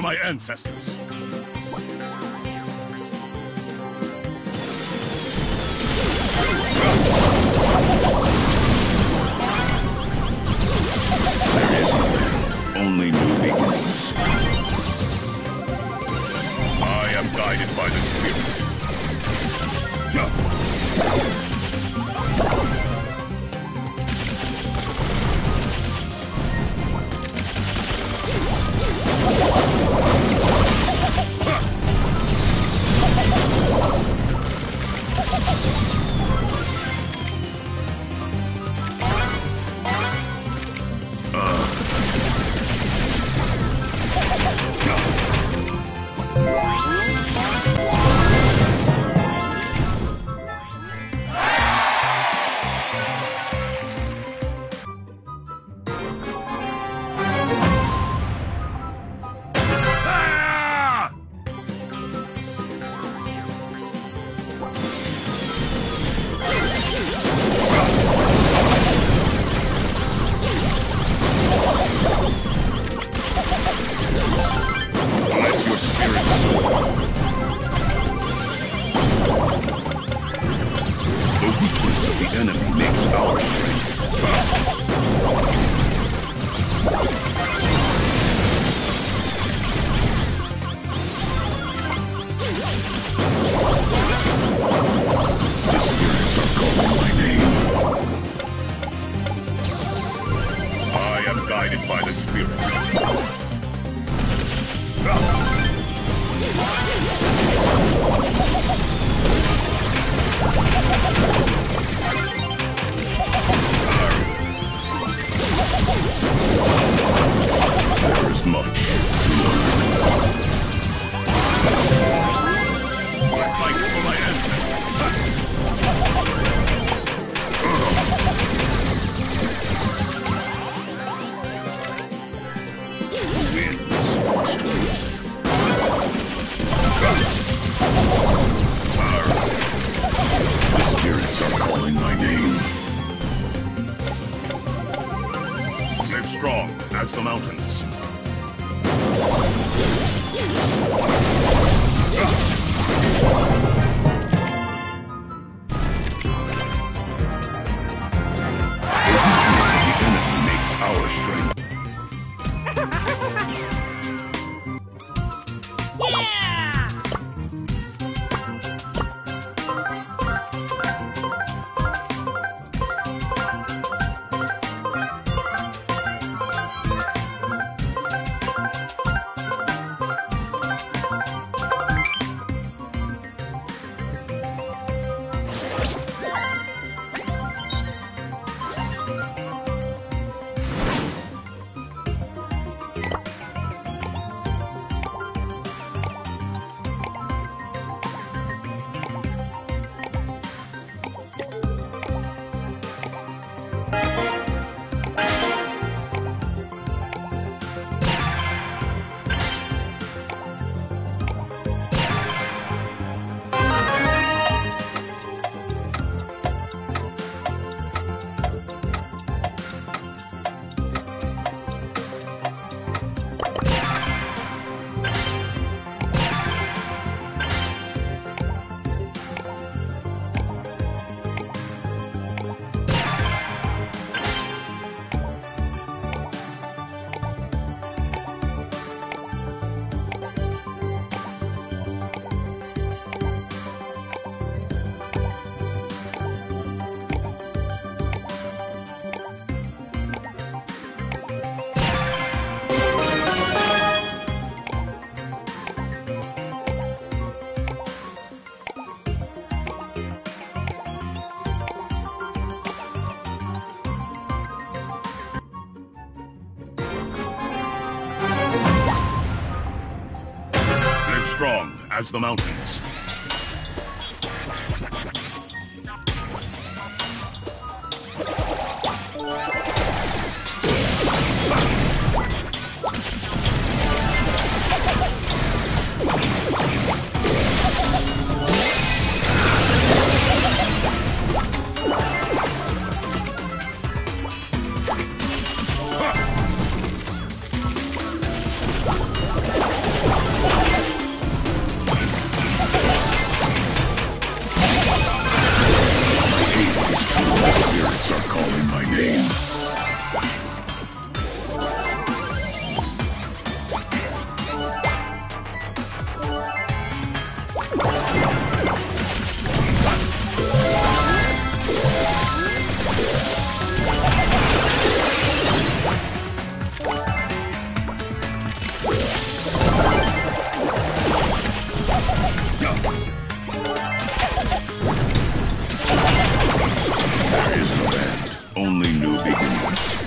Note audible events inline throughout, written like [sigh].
for my ancestors. strong as the mountains. our [laughs] strength. yeah! strong as the mountains. only newbie.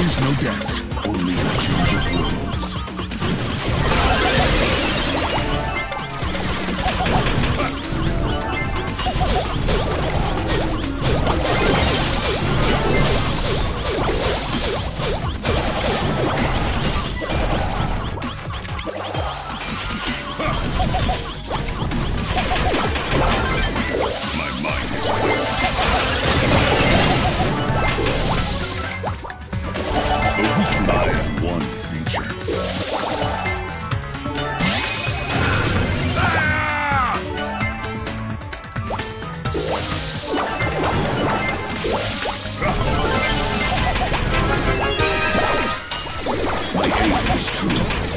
Is no death, only the change of worlds. is true.